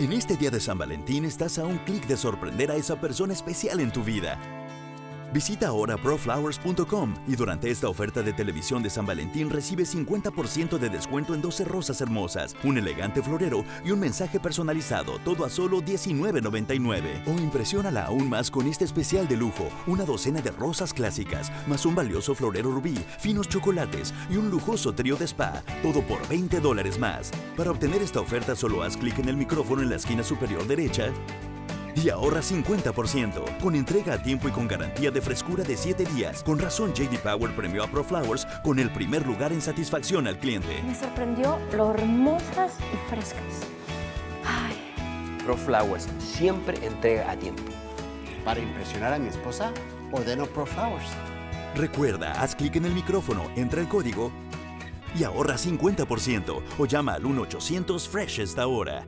En este día de San Valentín estás a un clic de sorprender a esa persona especial en tu vida. Visita ahora proflowers.com y durante esta oferta de televisión de San Valentín recibe 50% de descuento en 12 rosas hermosas, un elegante florero y un mensaje personalizado, todo a solo $19.99. O impresiónala aún más con este especial de lujo, una docena de rosas clásicas, más un valioso florero rubí, finos chocolates y un lujoso trío de spa, todo por 20 dólares más. Para obtener esta oferta solo haz clic en el micrófono en la esquina superior derecha y ahorra 50%, con entrega a tiempo y con garantía de frescura de 7 días. Con razón, JD Power premió a ProFlowers con el primer lugar en satisfacción al cliente. Me sorprendió lo hermosas y frescas. Ay, ProFlowers siempre entrega a tiempo. Para impresionar a mi esposa, ordeno ProFlowers. Recuerda, haz clic en el micrófono, entra el código y ahorra 50% o llama al 1-800-FRESH esta hora.